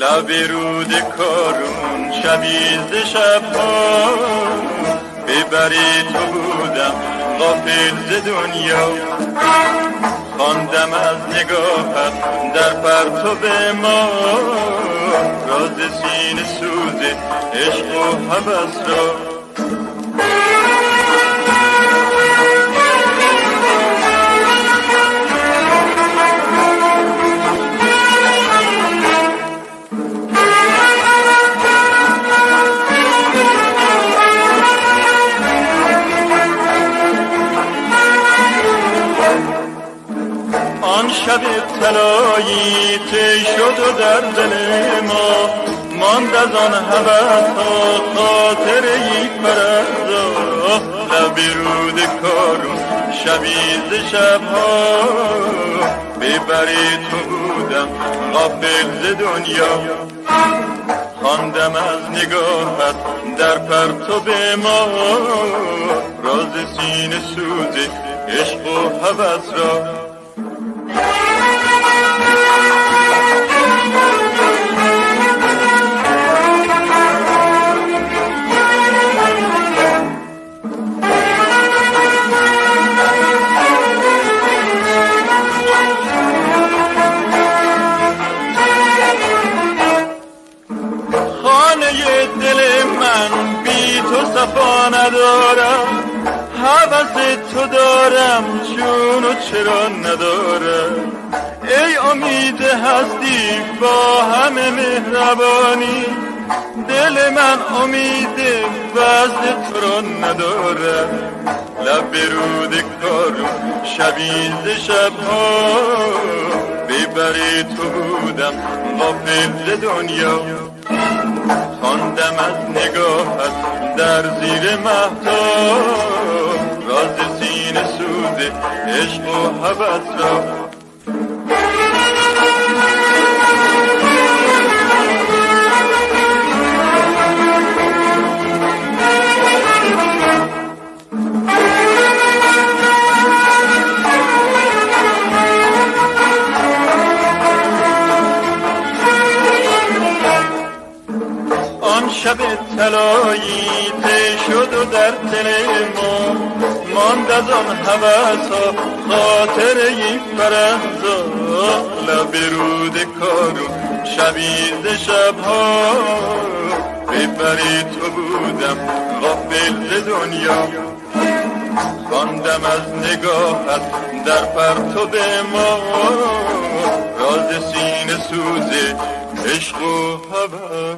لب رود کارون شبیز شبها. ببری تو بودم غافل ز دنیا. خواندم از نگاهت در پرتو ما. راز سین سوز عشق و حبس را. آن شب طلایی تی شد و در دل ما ماند از آن حبت ها خاطر یک فرزا لبی رود کارون شبیز شبها. ببری تو بودم غافل ز دنیا. خواندم از نگاهت در پرتو ما. راز سینه سوز عشق و را دل من بی تو صفا ندارم. حوث تو دارم چون و چرا ندارم. ای امید هستی با همه مهربانی. دل من امید وزد تو را ندارم. لب رود کارو شبیز شبها. ببری تو بودم غافل دنیا. خواندم از نگاهت در زیر محتاب راز سینه سوز عشق و حبت را شب طلایی ته شد و در دل ما ماند از آن حوثا خاطر یک فرزا لب رود کارو شبیز شبها. ببری تو بودم غافل دنیا. خواندم از نگاهت در پرتو ما. راز سینه سوز عشق و حبر